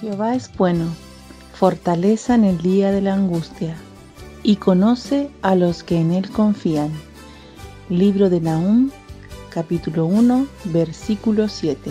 Jehová es bueno, fortaleza en el día de la angustia, y conoce a los que en él confían. Libro de Nahum, capítulo 1, versículo 7.